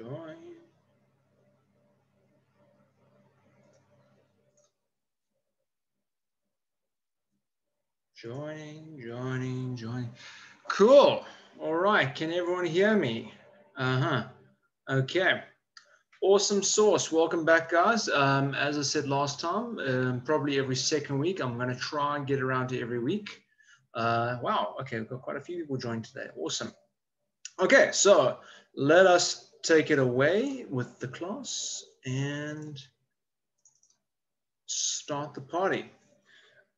Join. Joining, joining, joining. Cool. All right. Can everyone hear me? Uh-huh. Okay. Awesome source. Welcome back, guys. Um, as I said last time, um, probably every second week, I'm going to try and get around to every week. Uh, wow. Okay. We've got quite a few people joined today. Awesome. Okay. So let us take it away with the class and start the party.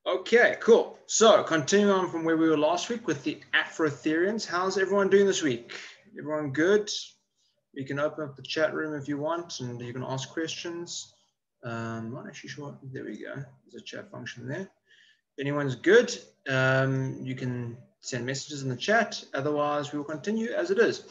Okay, cool. So continuing on from where we were last week with the Afrotherians, how's everyone doing this week? Everyone good? You can open up the chat room if you want and you can ask questions. Um, not actually sure. There we go. There's a chat function there. If anyone's good, um, you can send messages in the chat. Otherwise, we will continue as it is.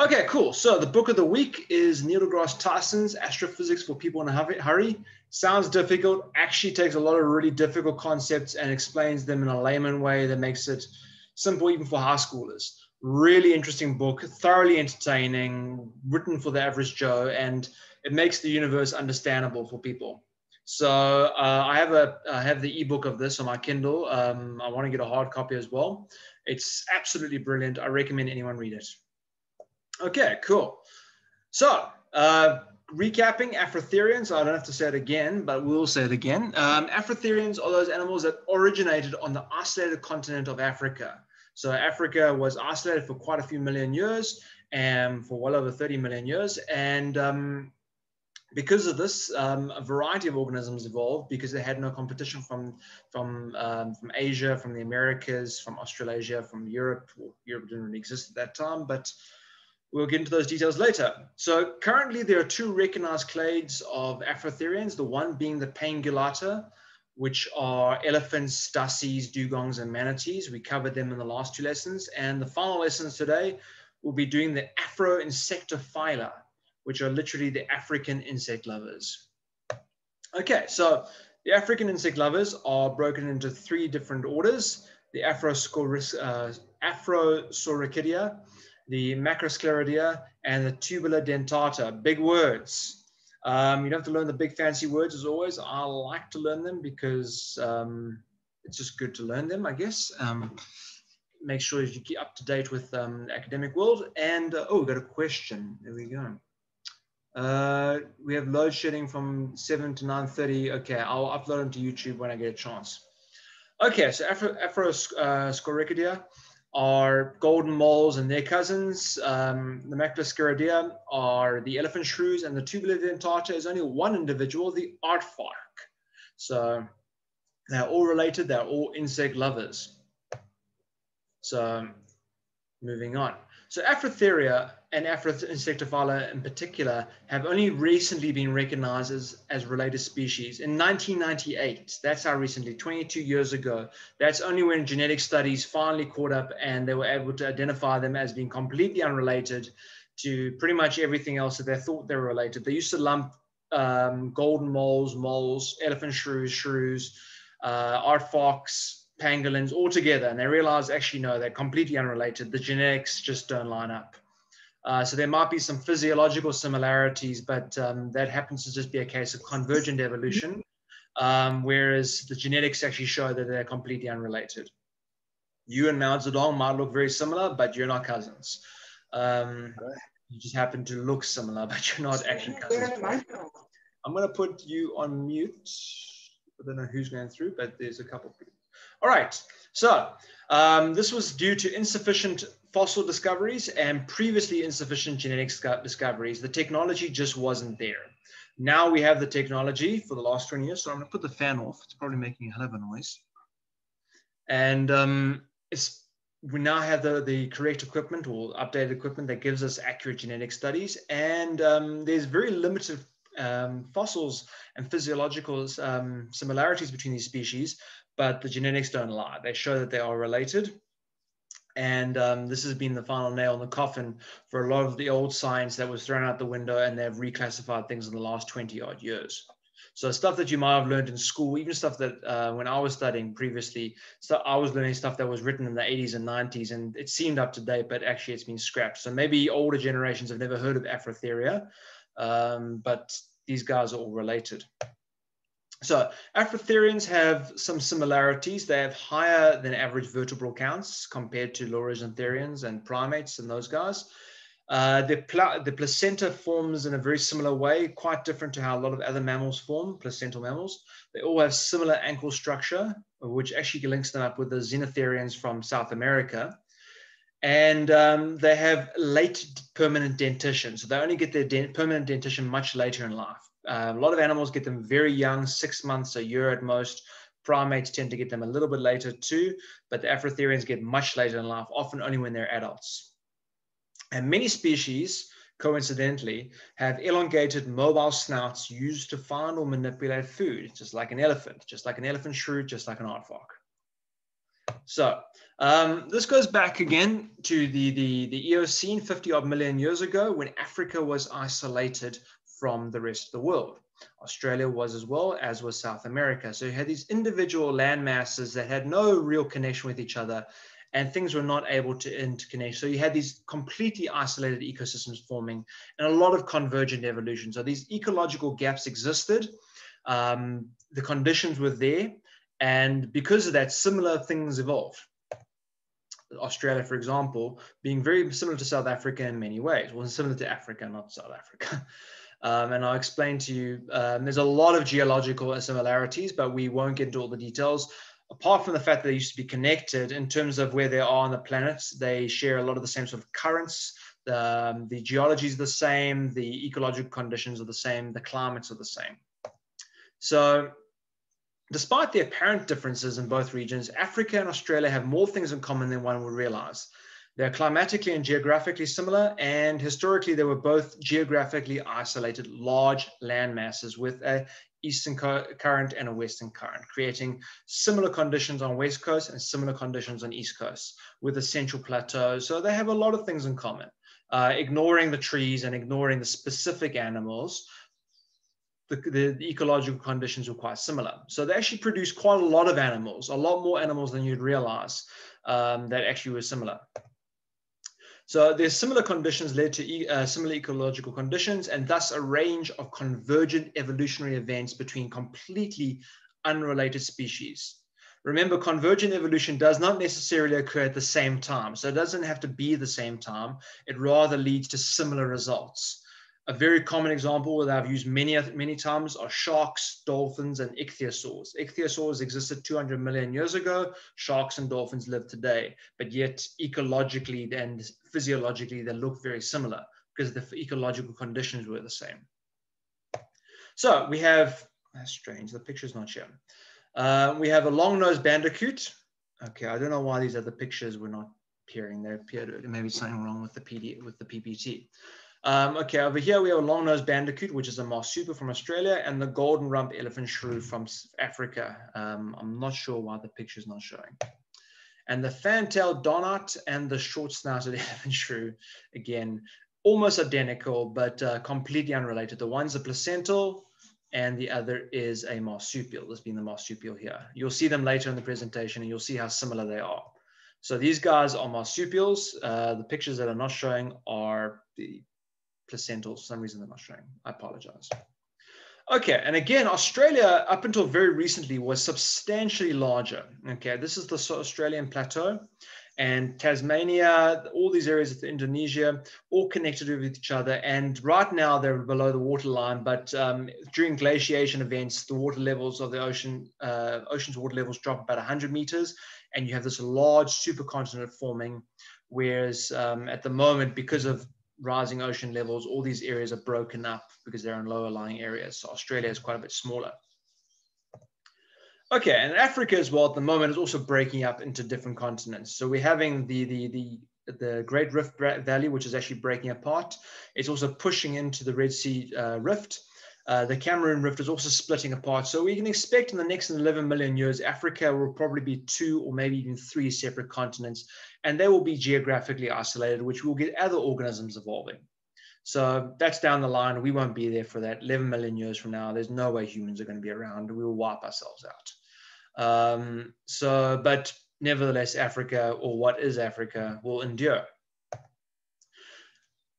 Okay, cool. So the book of the week is Neil deGrasse Tyson's Astrophysics for People in a Hurry. Sounds difficult, actually takes a lot of really difficult concepts and explains them in a layman way that makes it simple even for high schoolers. Really interesting book, thoroughly entertaining, written for the average Joe, and it makes the universe understandable for people. So uh, I have a I have the ebook of this on my Kindle. Um, I want to get a hard copy as well. It's absolutely brilliant. I recommend anyone read it. Okay, cool. So uh, recapping Afrotherians, I don't have to say it again, but we'll say it again. Um, Afrotherians are those animals that originated on the isolated continent of Africa. So Africa was isolated for quite a few million years and for well over 30 million years. And um, because of this, um, a variety of organisms evolved because they had no competition from from um, from Asia, from the Americas, from Australasia, from Europe. Well, Europe didn't really exist at that time, but we'll get into those details later. So currently, there are two recognized clades of Afrotherians. The one being the Paenungulata, which are elephants, dassies, dugongs, and manatees. We covered them in the last two lessons, and the final lessons today we'll be doing the Afroinsectophila which are literally the African insect lovers. Okay, so the African insect lovers are broken into three different orders, the uh, Afrosoricida, the Macroscelidea, and the Tubulidentata. Big words. Um, you don't have to learn the big fancy words as always. I like to learn them because um, it's just good to learn them, I guess. Um, make sure you keep up to date with um, the academic world. And uh, oh, we got a question. There we go. Uh, we have load shedding from 7 to 9.30. Okay, I'll upload them to YouTube when I get a chance. Okay, so Afro, Afro uh, are golden moles and their cousins. Um, the Macroscelidea are the elephant shrews, and the Tubulidentata is only one individual, the aardvark. So they're all related, they're all insect lovers. So moving on. So Afrotheria and Afroinsectophila in particular have only recently been recognized as, as related species. In 1998, that's how recently, 22 years ago, that's only when genetic studies finally caught up and they were able to identify them as being completely unrelated to pretty much everything else that they thought they were related. They used to lump um, golden moles, moles, elephant shrews, shrews, uh, fox, pangolins all together. And they realized actually, no, they're completely unrelated. The genetics just don't line up. Uh, so there might be some physiological similarities, but um, that happens to just be a case of convergent evolution, um, whereas the genetics actually show that they're completely unrelated. You and Mao Zedong might look very similar, but you're not cousins. Um, you just happen to look similar, but you're not actually cousins. I'm going to put you on mute. I don't know who's going through, but there's a couple. All right. So um, this was due to insufficient fossil discoveries and previously insufficient genetic discoveries. The technology just wasn't there. Now we have the technology for the last 20 years. So I'm gonna put the fan off. It's probably making a hell of a noise. And um, it's, we now have the, the correct equipment or updated equipment that gives us accurate genetic studies. And um, there's very limited um, fossils and physiological um, similarities between these species, but the genetics don't lie. They show that they are related. And um, this has been the final nail in the coffin for a lot of the old science that was thrown out the window, and they've reclassified things in the last 20 odd years. So stuff that you might have learned in school, even stuff that uh, when I was studying previously, so I was learning stuff that was written in the 80s and 90s, and it seemed up to date, but actually it's been scrapped. So maybe older generations have never heard of Afrotheria, um, but these guys are all related. So Afrotherians have some similarities. They have higher than average vertebral counts compared to Laurasiatherians and primates and those guys. Uh, the, the placenta forms in a very similar way, quite different to how a lot of other mammals form, placental mammals. They all have similar ankle structure, which actually links them up with the Xenotherians from South America. And um, they have late permanent dentition. So they only get their permanent dentition much later in life. Uh, a lot of animals get them very young, six months, a year at most. Primates tend to get them a little bit later too, but the Afrotherians get much later in life, often only when they're adults. And many species, coincidentally, have elongated mobile snouts used to find or manipulate food, just like an elephant, just like an elephant shrew, just like an aardvark. So um, this goes back again to the, the, the Eocene 50 odd million years ago when Africa was isolated from the rest of the world. Australia was as well, as was South America. So you had these individual land masses that had no real connection with each other and things were not able to interconnect. So you had these completely isolated ecosystems forming and a lot of convergent evolution. So these ecological gaps existed, um, the conditions were there, and because of that, similar things evolved. Australia, for example, being very similar to South Africa in many ways. Well, similar to Africa, not South Africa. Um, and I'll explain to you, um, there's a lot of geological similarities, but we won't get into all the details apart from the fact that they used to be connected in terms of where they are on the planet, they share a lot of the same sort of currents. Um, the geology is the same, the ecological conditions are the same, the climates are the same. So despite the apparent differences in both regions, Africa and Australia have more things in common than one would realize. They're climatically and geographically similar, and historically, they were both geographically isolated large land masses with a eastern current and a western current, creating similar conditions on west coast and similar conditions on east coast with a central plateau. So they have a lot of things in common. Uh, ignoring the trees and ignoring the specific animals, the, the, the, ecological conditions were quite similar. So they actually produced quite a lot of animals, a lot more animals than you'd realize um, that actually were similar. So there's similar conditions led to e uh, similar ecological conditions and thus a range of convergent evolutionary events between completely unrelated species. Remember, convergent evolution does not necessarily occur at the same time. So it doesn't have to be the same time. It rather leads to similar results. A very common example that I've used many, many times are sharks, dolphins, and ichthyosaurs. Ichthyosaurs existed 200 million years ago. Sharks and dolphins live today, but yet ecologically and physiologically, they look very similar because the ecological conditions were the same. So we have, that's strange, the picture's not shown. Uh, we have a long-nosed bandicoot. Okay, I don't know why these other pictures were not appearing. They appeared, maybe something wrong with the PD, with the PPT. Um, okay, over here we have a long-nosed bandicoot, which is a marsupial from Australia, and the golden rump elephant shrew from Africa. Um, I'm not sure why the picture is not showing. And the fan-tailed dunnart and the short-snouted elephant shrew, again, almost identical, but uh, completely unrelated. The one's a placental, and the other is a marsupial, this being the marsupial here. You'll see them later in the presentation, and you'll see how similar they are. So these guys are marsupials. Uh, the pictures that are not showing are the placental. For some reason, they're not showing. I apologize. Okay, and again, Australia up until very recently was substantially larger. Okay, this is the Australian plateau and Tasmania, all these areas of Indonesia, all connected with each other. And right now they're below the waterline, but um, during glaciation events, the water levels of the ocean, uh, ocean's water levels drop about 100 meters, and you have this large supercontinent forming. Whereas um, at the moment, because of rising ocean levels, all these areas are broken up because they're in lower lying areas. So Australia is quite a bit smaller. Okay, and Africa as well at the moment is also breaking up into different continents. So we're having the the the the Great Rift Valley, which is actually breaking apart. It's also pushing into the Red Sea uh, Rift. Uh, the Cameroon Rift is also splitting apart. So we can expect in the next 11 million years, Africa will probably be two or maybe even three separate continents, and they will be geographically isolated, which will get other organisms evolving. So that's down the line. We won't be there for that. 11 million years from now, there's no way humans are going to be around. We will wipe ourselves out. Um, so, but nevertheless, Africa or what is Africa will endure.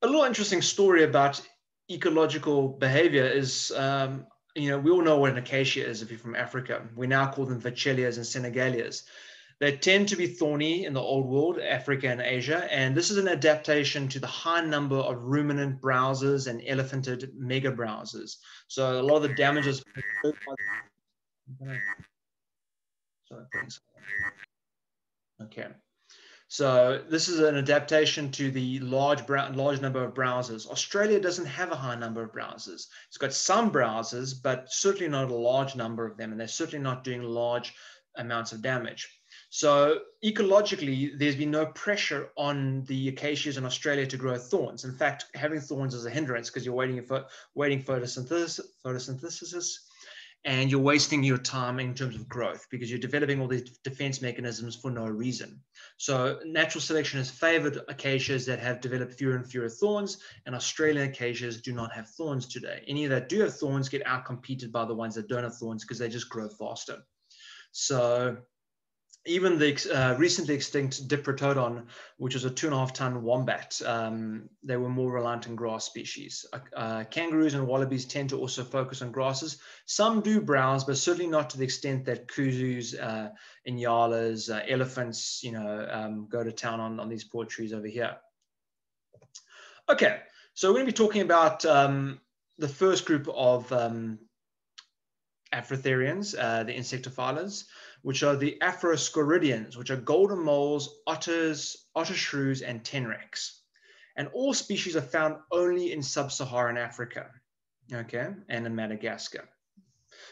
A little interesting story about ecological behavior is, um, you know, we all know what an acacia is if you're from Africa. We now call them Vachellias and Senegalias. They tend to be thorny in the old world, Africa and Asia, and this is an adaptation to the high number of ruminant browsers and elephanted mega browsers. So a lot of the damages. Okay. So this is an adaptation to the large large number of browsers. Australia doesn't have a high number of browsers. It's got some browsers, but certainly not a large number of them, and they're certainly not doing large amounts of damage. So ecologically, there's been no pressure on the acacias in Australia to grow thorns. In fact, having thorns is a hindrance because you're waiting for waiting photosynthesis, photosynthesis and you're wasting your time in terms of growth because you're developing all these defense mechanisms for no reason. So natural selection has favored acacias that have developed fewer and fewer thorns, and Australian acacias do not have thorns today. Any that do have thorns get outcompeted by the ones that don't have thorns because they just grow faster. So even the uh, recently extinct Diprotodon, which was a two and a half ton wombat, um, they were more reliant on grass species. Uh, uh, kangaroos and wallabies tend to also focus on grasses. Some do browse, but certainly not to the extent that kudus, uh, inyalas, uh, elephants, you know, um, go to town on, on these poor trees over here. Okay, so we're going to be talking about um, the first group of um, Afrotherians, uh, the insectophilans which are the Afroscoridians, which are golden moles, otters, otter shrews, and tenrecs. And all species are found only in sub-Saharan Africa, okay, and in Madagascar.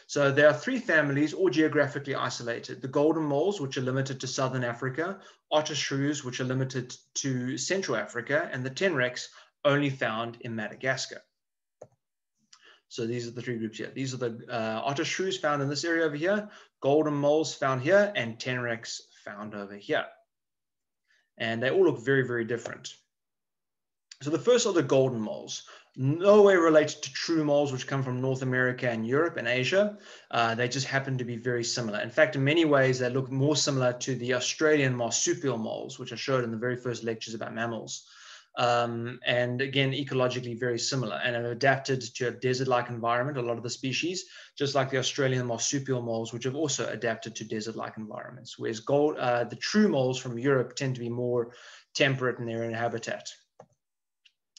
So there are three families, all geographically isolated. The golden moles, which are limited to Southern Africa, otter shrews, which are limited to Central Africa, and the tenrecs, only found in Madagascar. So these are the three groups here. These are the uh, otter shrews found in this area over here, golden moles found here, and tenrecs found over here. And they all look very, very different. So the first are the golden moles. No way related to true moles, which come from North America and Europe and Asia. Uh, they just happen to be very similar. In fact, in many ways, they look more similar to the Australian marsupial moles, which I showed in the very first lectures about mammals um, and again, ecologically very similar and have adapted to a desert-like environment, a lot of the species, just like the Australian marsupial moles, which have also adapted to desert-like environments, whereas gold, uh, the true moles from Europe tend to be more temperate in their own habitat.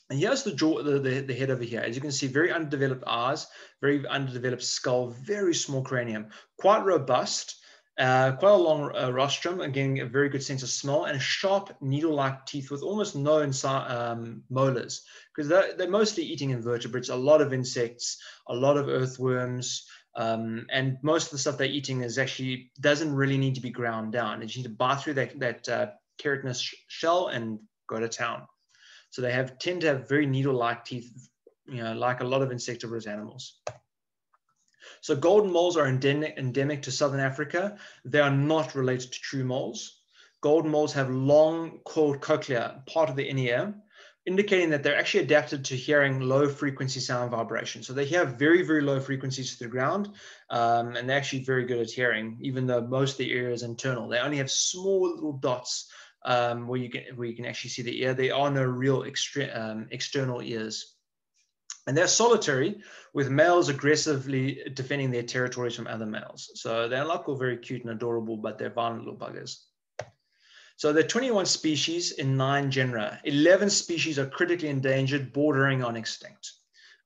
And here's the jaw, the, the, the, head over here. As you can see, very underdeveloped eyes, very underdeveloped skull, very small cranium, quite robust, uh, quite a long uh, rostrum, again, a very good sense of smell, and sharp needle-like teeth with almost no um, molars, because they're, they're, mostly eating invertebrates, a lot of insects, a lot of earthworms, um, and most of the stuff they're eating is actually doesn't really need to be ground down. They just need to bite through that, that uh, keratinous shell and go to town. So they have tend to have very needle-like teeth, you know, like a lot of insectivorous animals. So golden moles are endemic, endemic to Southern Africa. They are not related to true moles. Golden moles have long coiled cochlea, part of the inner ear, indicating that they're actually adapted to hearing low frequency sound vibration. So they hear very, very low frequencies to the ground, um, and they're actually very good at hearing, even though most of the ear is internal. They only have small little dots um, where you can where you can actually see the ear. There are no real extra, um, external ears. And they're solitary, with males aggressively defending their territories from other males. So they're not all very cute and adorable, but they're violent little buggers. So there are 21 species in nine genera. 11 species are critically endangered, bordering on extinct.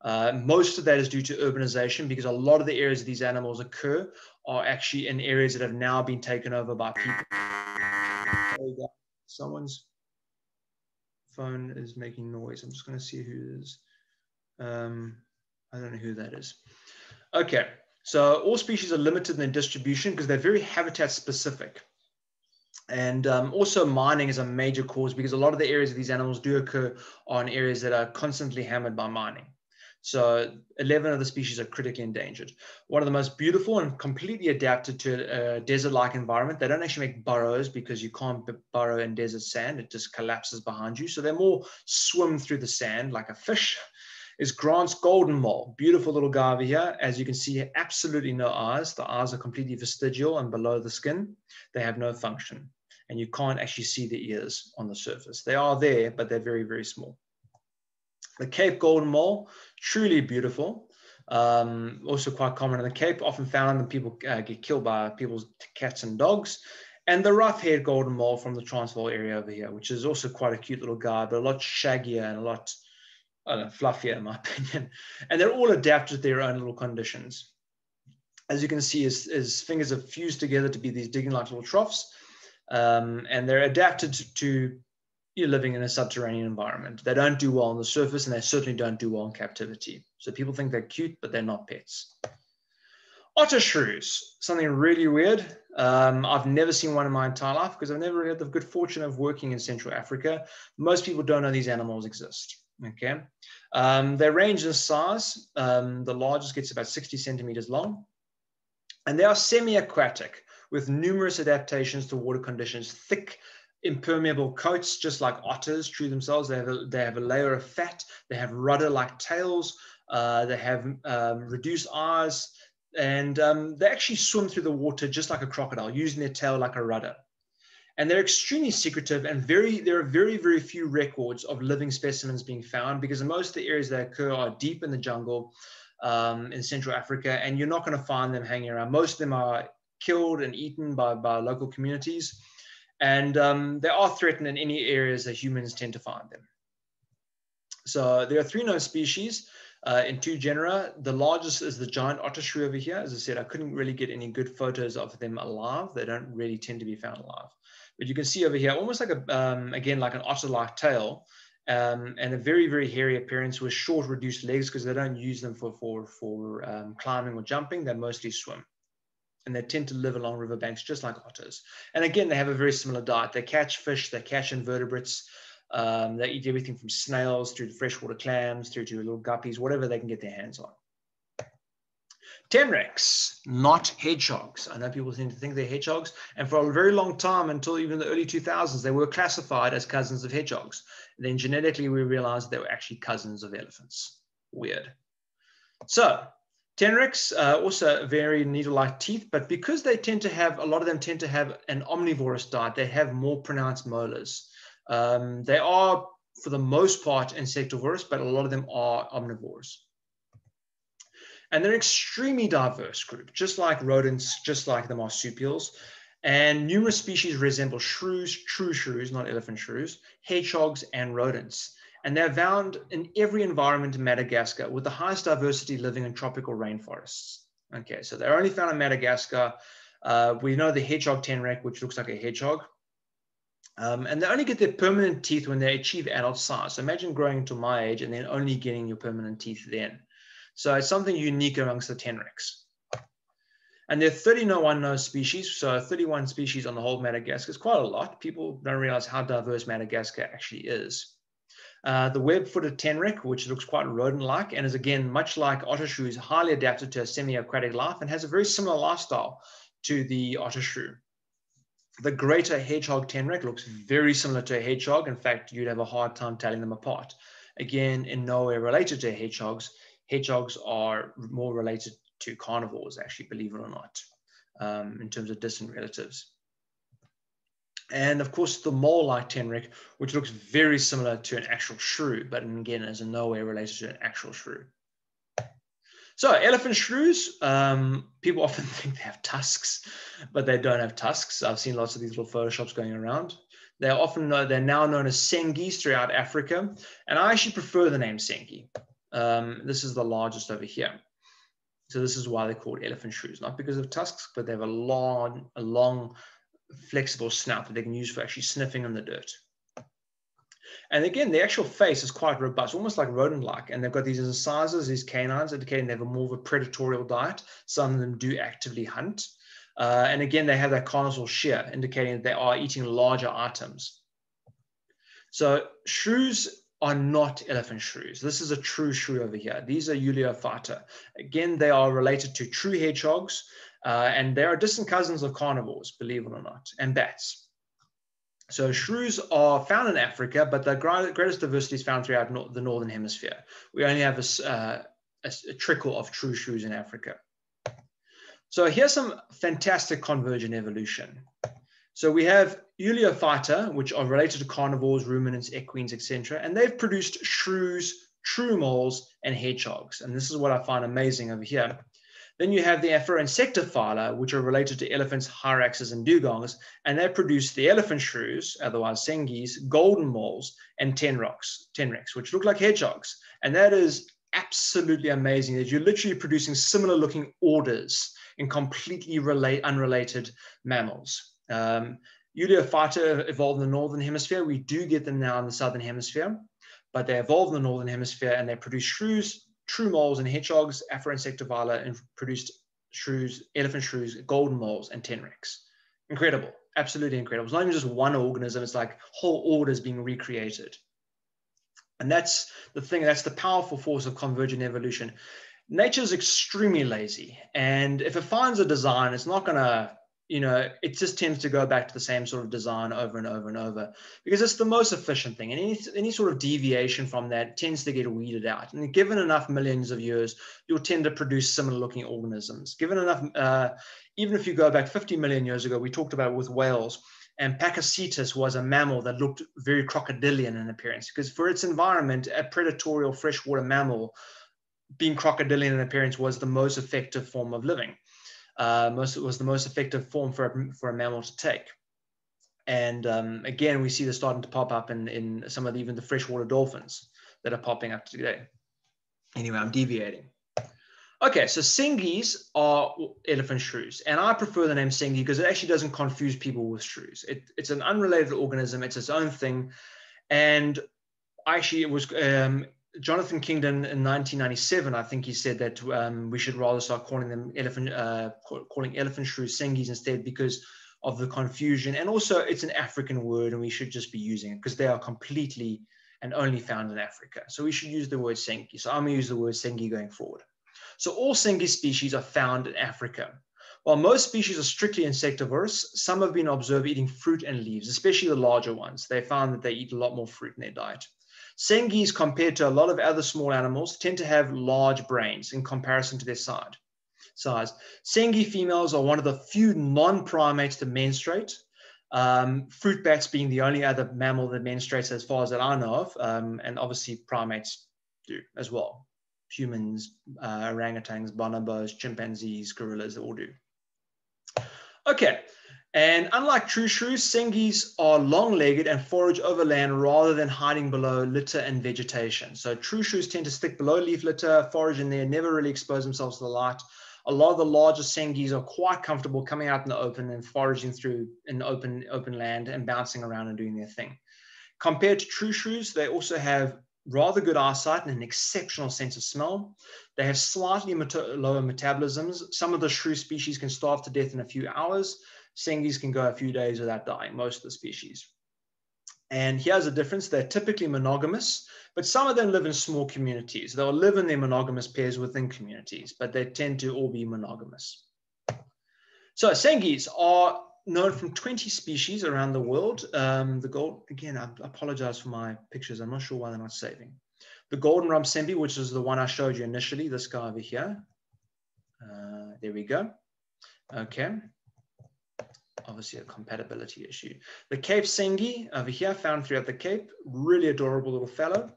Uh, most of that is due to urbanization because a lot of the areas these animals occur are actually in areas that have now been taken over by people. Someone's phone is making noise. I'm just going to see who it is. Um, I don't know who that is. Okay, so all species are limited in their distribution because they're very habitat specific. And um, also mining is a major cause because a lot of the areas of these animals do occur on areas that are constantly hammered by mining. So 11 of the species are critically endangered. One of the most beautiful and completely adapted to a desert-like environment. They don't actually make burrows because you can't burrow in desert sand. It just collapses behind you. So they more swim through the sand like a fish. Is Grant's golden mole. Beautiful little guy over here. As you can see, absolutely no eyes. The eyes are completely vestigial and below the skin. They have no function. And you can't actually see the ears on the surface. They are there, but they're very, very small. The Cape Golden Mole, truly beautiful. Um, also quite common in the Cape, often found and people uh, get killed by people's cats and dogs. And the rough-haired golden mole from the Transvaal area over here, which is also quite a cute little guy, but a lot shaggier and a lot know, fluffier in my opinion. And they're all adapted to their own little conditions. As you can see, his, his fingers are fused together to be these digging like little troughs. Um, and they're adapted to, to you're living in a subterranean environment. They don't do well on the surface and they certainly don't do well in captivity. So people think they're cute, but they're not pets. Otter shrews, something really weird. Um, I've never seen one in my entire life because I've never had the good fortune of working in Central Africa. Most people don't know these animals exist. Okay, um, they range in size. Um, the largest gets about 60 centimeters long, and they are semi-aquatic with numerous adaptations to water conditions. Thick impermeable coats, just like otters true themselves. They have a, they have a layer of fat. They have rudder-like tails. Uh, they have um, reduced eyes, and um, they actually swim through the water just like a crocodile, using their tail like a rudder. And they're extremely secretive, and very there are very very few records of living specimens being found because most of the areas that occur are deep in the jungle um, in Central Africa, and you're not going to find them hanging around. Most of them are killed and eaten by, by local communities. And um, they are threatened in any areas that humans tend to find them. So there are three known species uh, in two genera. The largest is the giant otter shrew over here. As I said, I couldn't really get any good photos of them alive. They don't really tend to be found alive. But you can see over here, almost like a, um, again, like an otter-like tail, um, and a very, very hairy appearance with short, reduced legs because they don't use them for, for, for um, climbing or jumping. They mostly swim and they tend to live along riverbanks just like otters. And again, they have a very similar diet. They catch fish, they catch invertebrates, um, they eat everything from snails through to freshwater clams, through to little guppies, whatever they can get their hands on. Tenrecs, not hedgehogs. I know people seem to think they're hedgehogs, and for a very long time, until even the early 2000s, they were classified as cousins of hedgehogs. And then genetically, we realized they were actually cousins of elephants. Weird. So Tenrecs uh, also very needle-like teeth, but because they tend to have, a lot of them tend to have an omnivorous diet, they have more pronounced molars. Um, they are, for the most part, insectivorous, but a lot of them are omnivores. And they're an extremely diverse group, just like rodents, just like the marsupials. And numerous species resemble shrews, true shrews, not elephant shrews, hedgehogs, and rodents and they're found in every environment in Madagascar with the highest diversity living in tropical rainforests. Okay, so they're only found in Madagascar. Uh, we know the hedgehog tenrec, which looks like a hedgehog. Um, and they only get their permanent teeth when they achieve adult size. So imagine growing to my age and then only getting your permanent teeth then. So it's something unique amongst the tenrecs. And there are 31 known species, so 31 species on the whole of Madagascar is quite a lot. People don't realize how diverse Madagascar actually is. Uh, the web-footed tenrec, which looks quite rodent-like and is again much like otter shrew, is highly adapted to a semi-aquatic life and has a very similar lifestyle to the otter shrew. The greater hedgehog tenrec looks very similar to a hedgehog. In fact, you'd have a hard time telling them apart. Again, in no way related to hedgehogs. Hedgehogs are more related to carnivores, actually, believe it or not, um, in terms of distant relatives. And of course, the mole-like tenrec, which looks very similar to an actual shrew, but again, is in no way related to an actual shrew. So elephant shrews, um, people often think they have tusks, but they don't have tusks. I've seen lots of these little photoshops going around. They're often they're now known as sengis throughout Africa, and I actually prefer the name sengi. Um, this is the largest over here. So this is why they're called elephant shrews, not because of tusks, but they have a long, a long flexible snout that they can use for actually sniffing in the dirt. And again, the actual face is quite robust, almost like rodent-like. And they've got these incisors, these canines, indicating they have a more of a predatorial diet. Some of them do actively hunt. Uh, and again, they have that carnassial shear, indicating that they are eating larger items. So shrews are not elephant shrews. This is a true shrew over here. These are Eulipotyphla. Again, they are related to true hedgehogs, uh, and they are distant cousins of carnivores, believe it or not, and bats. So shrews are found in Africa, but the greatest diversity is found throughout the northern hemisphere. We only have a, uh, a, a trickle of true shrews in Africa. So here's some fantastic convergent evolution. So we have Eulipotyphla, which are related to carnivores, ruminants, equines, etc. And they've produced shrews, true moles, and hedgehogs. And this is what I find amazing over here. Then you have the Afroinsectophila, which are related to elephants, hyraxes, and dugongs, and they produce the elephant shrews, otherwise sengis, golden moles, and tenroks, tenrecs, which look like hedgehogs. And that is absolutely amazing that you're literally producing similar looking orders in completely relate, unrelated mammals. Um, Eulipotyphla evolved in the northern hemisphere. We do get them now in the southern hemisphere, but they evolved in the northern hemisphere and they produce shrews, true moles and hedgehogs, Afroinsectophila, and produced shrews, elephant shrews, golden moles, and tenrecs. Incredible, absolutely incredible. It's not even just one organism, it's like whole orders being recreated. And that's the thing, that's the powerful force of convergent evolution. Nature is extremely lazy. And if it finds a design, it's not going to you know, it just tends to go back to the same sort of design over and over and over because it's the most efficient thing. And any, any sort of deviation from that tends to get weeded out. And given enough millions of years, you'll tend to produce similar looking organisms. Given enough, uh, even if you go back 50 million years ago, we talked about with whales, and Pakicetus was a mammal that looked very crocodilian in appearance because for its environment, a predatory freshwater mammal being crocodilian in appearance was the most effective form of living uh, most, was the most effective form for a, for a mammal to take. And um, again, we see this starting to pop up in, in some of the, even the freshwater dolphins that are popping up today. Anyway, I'm deviating. Okay, so Sengis are elephant shrews, and I prefer the name Sengi because it actually doesn't confuse people with shrews. It, it's an unrelated organism; it's its own thing, and actually, it was um, Jonathan Kingdon in 1997, I think he said that um, we should rather start calling them elephant, uh, calling elephant shrews sengis instead because of the confusion. And also, it's an African word, and we should just be using it because they are completely and only found in Africa. So we should use the word sengi. So I'm going to use the word sengi going forward. So all sengi species are found in Africa. While most species are strictly insectivorous, some have been observed eating fruit and leaves, especially the larger ones. They found that they eat a lot more fruit in their diet. Sengis, compared to a lot of other small animals, tend to have large brains in comparison to their size. size. Sengi females are one of the few non-primates to menstruate. Um, fruit bats being the only other mammal that menstruates as far as that I know of. Um, and obviously primates do as well. Humans, uh, orangutans, bonobos, chimpanzees, gorillas, all do. Okay, and unlike true shrews, sengis are long-legged and forage over land rather than hiding below litter and vegetation. So true shrews tend to stick below leaf litter, forage in there, never really expose themselves to the light. A lot of the larger sengis are quite comfortable coming out in the open and foraging through an open, open land and bouncing around and doing their thing. Compared to true shrews, they also have rather good eyesight and an exceptional sense of smell. They have slightly lower metabolisms. Some of the shrew species can starve to death in a few hours. Sengis can go a few days without dying, most of the species. And here's a difference. They're typically monogamous, but some of them live in small communities. They'll live in their monogamous pairs within communities, but they tend to all be monogamous. So Sengis are known from 20 species around the world. Um, the gold, again, I apologize for my pictures. I'm not sure why they're not saving. The golden rumsembi, which is the one I showed you initially, this guy over here. Uh, there we go. Okay obviously a compatibility issue. The Cape Sengi over here, found throughout the Cape, really adorable little fellow.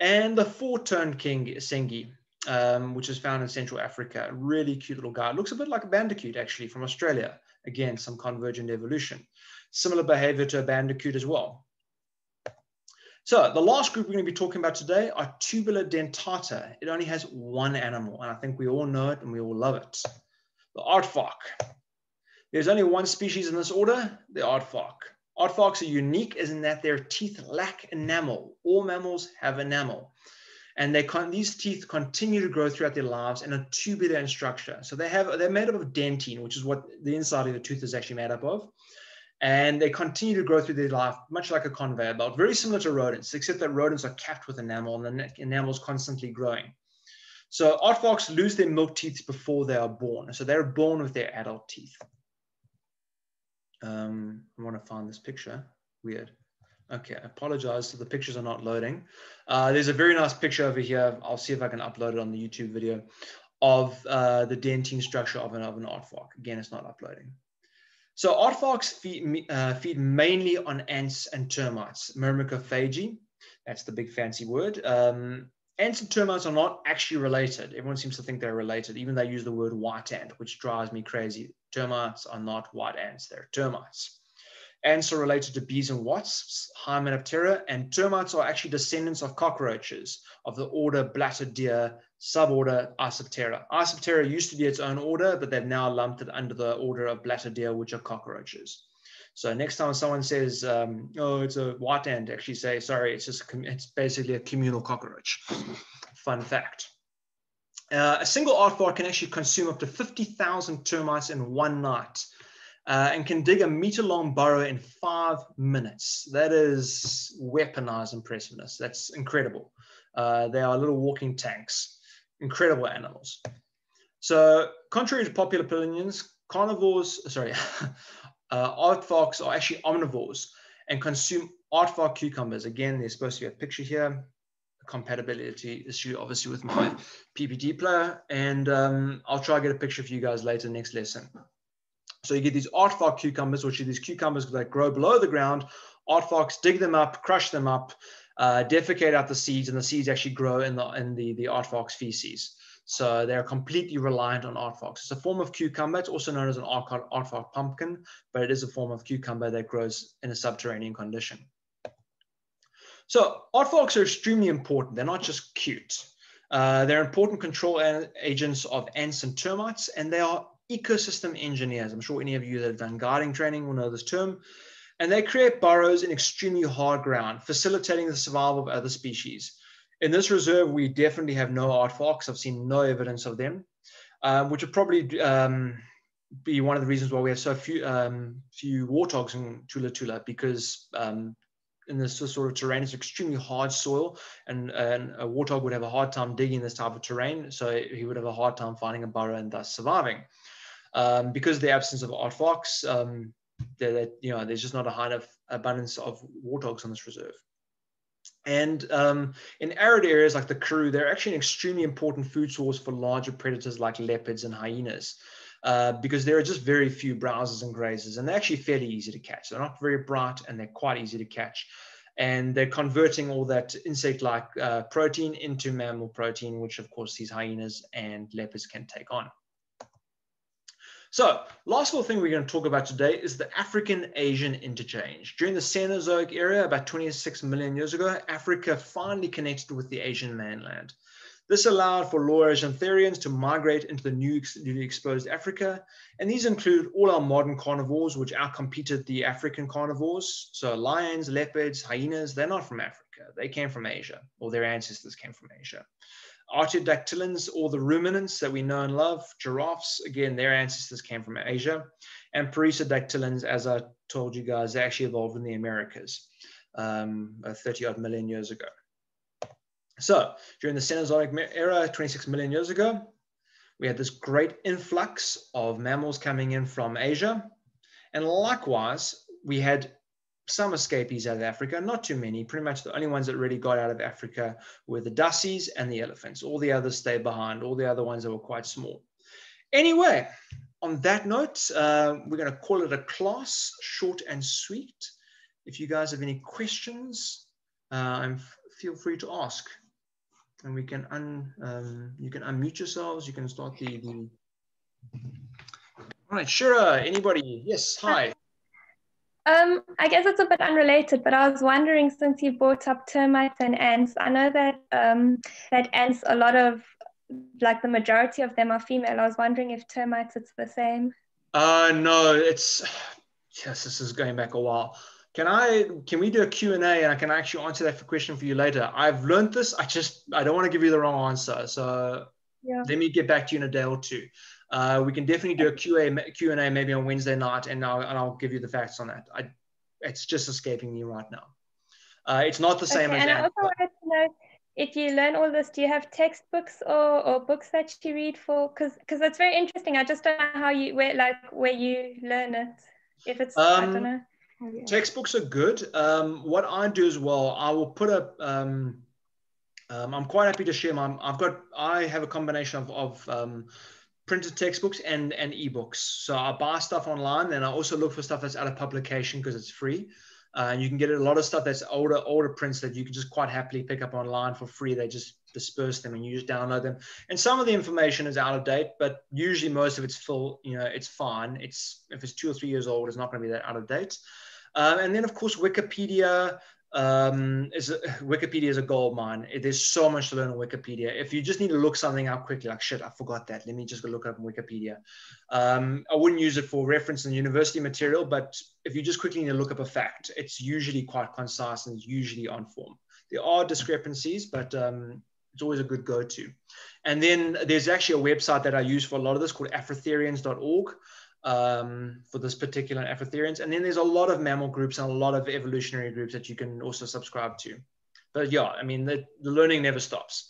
And the four-turned king Sengi, um, which is found in Central Africa, really cute little guy. Looks a bit like a bandicoot actually from Australia. Again, some convergent evolution. Similar behavior to a bandicoot as well. So the last group we're going to be talking about today are Tubulidentata. It only has one animal, and I think we all know it and we all love it. The aardvark. There's only one species in this order, the aardvark. Aardvarks are unique as in that their teeth lack enamel. All mammals have enamel. And they con- these teeth continue to grow throughout their lives and are tubular in structure. So they have they're made up of dentine, which is what the inside of the tooth is actually made up of. and they continue to grow through their life, much like a conveyor belt, very similar to rodents, except that rodents are capped with enamel and the enamel is constantly growing. So aardvarks lose their milk teeth before they are born. So they're born with their adult teeth. Um, I want to find this picture. Weird. Okay, I apologize. So the pictures are not loading. Uh, there's a very nice picture over here. I'll see if I can upload it on the YouTube video of uh, the dentine structure of an, of an aardvark. Again, it's not uploading. So aardvarks feed, uh, feed mainly on ants and termites, myrmecophagy. That's the big fancy word. Um, ants and termites are not actually related. Everyone seems to think they're related. Even they use the word white ant, which drives me crazy. Termites are not white ants, they're termites. Ants are related to bees and wasps, Hymenoptera, and termites are actually descendants of cockroaches of the order Blattodea, suborder Isoptera. Isoptera used to be its own order, but they've now lumped it under the order of Blattodea, which are cockroaches. So next time someone says, um, "Oh, it's a white ant," actually say, "Sorry, it's just it's basically a communal cockroach." Fun fact. Uh, a single aardvark can actually consume up to 50,000 termites in one night uh, and can dig a meter long burrow in five minutes. That is weaponized impressiveness. That's incredible. Uh, they are little walking tanks, incredible animals. So, contrary to popular opinions, carnivores, sorry, uh, aardvarks are actually omnivores and consume aardvark cucumbers. Again, there's supposed to be a picture here. A compatibility issue, obviously, with my PPT player. And um, I'll try to get a picture for you guys later next lesson. So you get these aardvark cucumbers, which are these cucumbers that grow below the ground. Aardvarks dig them up, crush them up, uh, defecate out the seeds, and the seeds actually grow in the in the the aardvark's feces. So they're completely reliant on aardvarks. It's a form of cucumber. It's also known as an aardvark pumpkin, but it is a form of cucumber that grows in a subterranean condition. So aardvarks are extremely important. They're not just cute. Uh, they're important control agents of ants and termites, and they are ecosystem engineers. I'm sure any of you that have done guarding training will know this term. And they create burrows in extremely hard ground, facilitating the survival of other species. In this reserve, we definitely have no aardvarks. I've seen no evidence of them, um, which would probably um, be one of the reasons why we have so few um, few warthogs in Thula Thula, because um, in this sort of terrain, it's extremely hard soil, and, and a warthog would have a hard time digging this type of terrain, so he would have a hard time finding a burrow and thus surviving um, because of the absence of aardvarks, um, you know there's just not a high enough abundance of warthogs on this reserve. And um, in arid areas like the Karoo, they're actually an extremely important food source for larger predators like leopards and hyenas. Uh, because there are just very few browsers and grazers, and they're actually fairly easy to catch. They're not very bright, and they're quite easy to catch. And they're converting all that insect-like uh, protein into mammal protein, which of course these hyenas and leopards can take on. So last little thing we're going to talk about today is the African-Asian interchange. During the Cenozoic era, about 26 million years ago, Africa finally connected with the Asian mainland. This allowed for Laurasiatherians to migrate into the new, newly exposed Africa. And these include all our modern carnivores, which outcompeted the African carnivores. So lions, leopards, hyenas, they're not from Africa. They came from Asia, or their ancestors came from Asia. Artiodactylans, all the ruminants that we know and love, giraffes, again, their ancestors came from Asia. And perissodactylans, as I told you guys, they actually evolved in the Americas um, 30 odd million years ago. So during the Cenozoic era, 26 million years ago, we had this great influx of mammals coming in from Asia. And likewise, we had some escapees out of Africa, not too many. Pretty much the only ones that really got out of Africa were the dassies and the elephants. All the others stayed behind, all the other ones that were quite small. Anyway, on that note, uh, we're going to call it a class, short and sweet. If you guys have any questions, uh, feel free to ask. And we can un, um, you can unmute yourselves. You can start the, the... All right, Shira, anybody? Yes, hi. Um, I guess it's a bit unrelated, but I was wondering since you brought up termites and ants, I know that um, that ants, a lot of like the majority of them are female. I was wondering if termites it's the same. Uh, no, it's yes, this is going back a while. Can I can we do a Q&A and I can actually answer that for question for you later. I've learned this. I just I don't want to give you the wrong answer. So yeah. let me get back to you in a day or two. Uh, we can definitely do a QA, Q&A maybe on Wednesday night, and I'll, and I'll give you the facts on that. I, it's just escaping me right now. Uh, it's not the same okay, as. And I also wanted to know if you learn all this, do you have textbooks or, or books that you read for? Because because it's very interesting. I just don't know how you where like where you learn it. If it's um, I don't know. Textbooks are good. Um, what I do as well, I will put a. Um, um, I'm quite happy to share my. I've got. I have a combination of, of um, printed textbooks and and ebooks. So I buy stuff online, and I also look for stuff that's out of publication because it's free. Uh, and you can get a lot of stuff that's older older prints that you can just quite happily pick up online for free. They just disperse them and you just download them. And some of the information is out of date, but usually most of it's full. You know, it's fine. It's if it's two or three years old, it's not going to be that out of date. Um, and then of course Wikipedia um, is Wikipedia is a gold mine. There's so much to learn on Wikipedia. If you just need to look something up quickly, like shit, I forgot that. Let me just go look up on Wikipedia. Um, I wouldn't use it for reference in university material, but if you just quickly need to look up a fact, it's usually quite concise and it's usually on form. There are discrepancies, but um, it's always a good go-to. And then there's actually a website that I use for a lot of this called afrotherians.org um, for this particular Afrotherians. And then there's a lot of mammal groups and a lot of evolutionary groups that you can also subscribe to. But yeah, I mean, the, the learning never stops.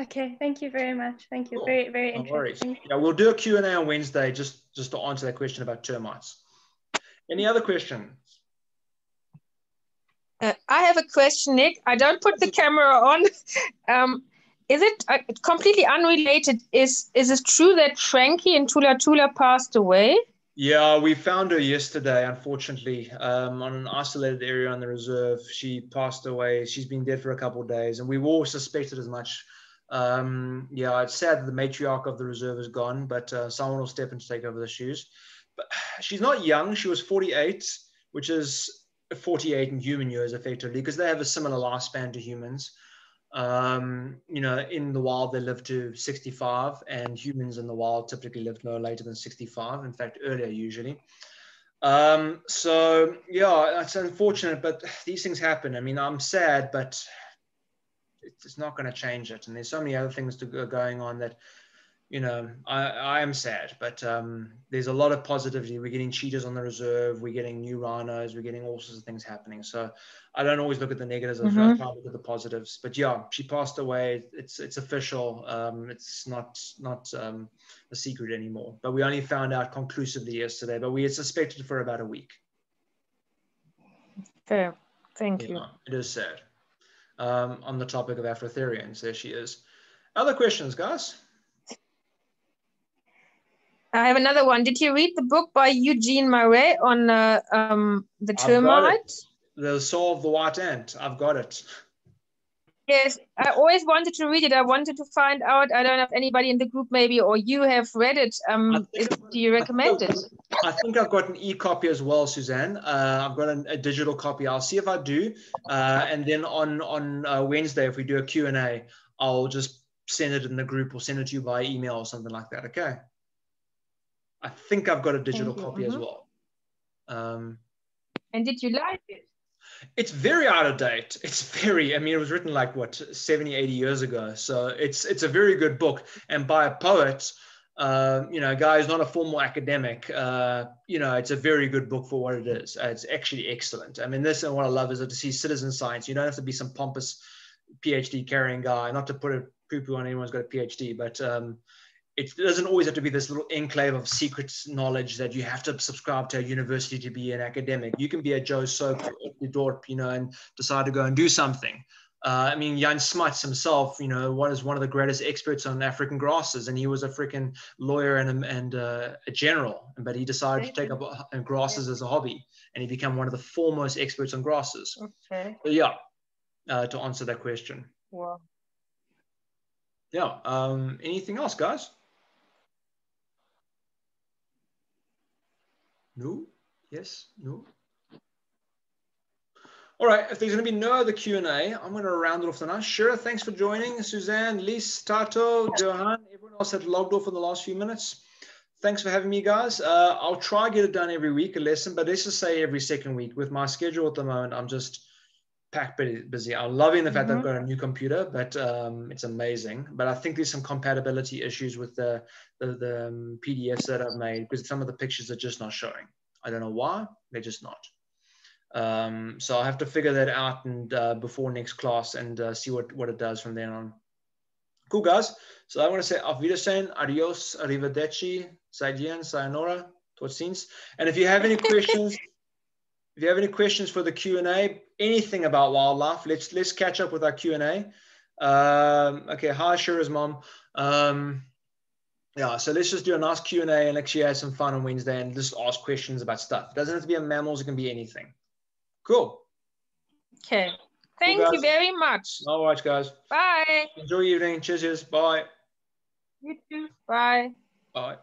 Okay, thank you very much. Thank you. Cool. Very, very no interesting. Worries. Yeah, we'll do a Q&A on Wednesday just, just to answer that question about termites. Any other questions? Uh, I have a question, Nick. I don't put the camera on. Um, is it uh, completely unrelated? Is is it true that Frankie and Thula Thula passed away? Yeah, we found her yesterday, unfortunately, um, on an isolated area on the reserve. She passed away. She's been dead for a couple of days, and we all suspected as much. Um, yeah, it's sad that the matriarch of the reserve is gone, but uh, someone will step in to take over the shoes. But she's not young. She was 48, which is 48 in human years, effectively, because they have a similar lifespan to humans. Um, you know, in the wild, they live to 65, and humans in the wild typically live no later than 65, in fact, earlier usually. Um, so, yeah, it's unfortunate, but these things happen. I mean, I'm sad, but it's not going to change it. And there's so many other things to go, going on that you know, I, I am sad, but um, there's a lot of positivity. We're getting cheetahs on the reserve. We're getting new rhinos. We're getting all sorts of things happening. So I don't always look at the negatives. Mm-hmm. I try to look at the positives. But yeah, she passed away. It's it's official. Um, it's not not um, a secret anymore. But we only found out conclusively yesterday. But we had suspected for about a week. Fair. Thank yeah, you. It is sad. Um, on the topic of Afrotherians, there she is. Other questions, guys? I have another one. Did you read the book by Eugene Marais on uh, um, the termite? The Soul of the White Ant. I've got it. Yes, I always wanted to read it. I wanted to find out. I don't know if anybody in the group maybe or you have read it. Um, do you recommend it? I think I've got an e-copy as well, Suzanne. Uh, I've got a, a, digital copy. I'll see if I do. Uh, and then on on uh, Wednesday, if we do a Q&A, I'll just send it in the group or send it to you by email or something like that. Okay. I think I've got a digital copy mm-hmm. as well. Um, and did you like it? It's very out of date. It's very, I mean, it was written like what, 70, 80 years ago. So it's it's a very good book and by a poet, uh, you know, a guy who's not a formal academic. Uh, you know, it's a very good book for what it is. Uh, it's actually excellent. I mean, this and what I love is to see citizen science. You don't have to be some pompous PhD carrying guy, not to put a poo poo on anyone who's got a PhD, but um, it doesn't always have to be this little enclave of secret knowledge that you have to subscribe to a university to be an academic. You can be a Joe Soap Dorp, you know, and decide to go and do something. Uh, I mean, Jan Smuts himself, you know, what is one of the greatest experts on African grasses, and he was a freaking lawyer and, a, and uh, a general, but he decided to take up uh, grasses as a hobby, and he became one of the foremost experts on grasses. Okay. So yeah, uh, to answer that question. Wow. Yeah. Um, anything else, guys? No? Yes? No? All right, if there's going to be no other Q&A, I'm going to round it off tonight. Sure, thanks for joining. Suzanne, Lise, Tato, Johan, everyone else that logged off in the last few minutes. Thanks for having me, guys. Uh, I'll try to get it done every week, a lesson, but let's just say every second week. With my schedule at the moment, I'm just packed pretty busy. I'm loving the fact Mhm. that I've got a new computer, but um, it's amazing. But I think there's some compatibility issues with the the, the um, PDFs that I've made because some of the pictures are just not showing. I don't know why. They're just not. Um, so I'll have to figure that out and uh, before next class and uh, see what what it does from then on. Cool guys. So I want to say auf Wiedersehen, adios, arrivederci, saidian, sayonara, tot ziens. And if you have any questions, if you have any questions for the Q&A, anything about wildlife, let's let's catch up with our Q&A. Um, okay, hi Shira's mom. Um, yeah, so let's just do a nice Q&A and actually have some fun on Wednesday and just ask questions about stuff. It doesn't have to be a mammals, it can be anything. Cool. Okay. Thank guys. you very much. All right, guys. Bye. Enjoy your evening. Cheers. cheers. Bye. You too. Bye. Bye.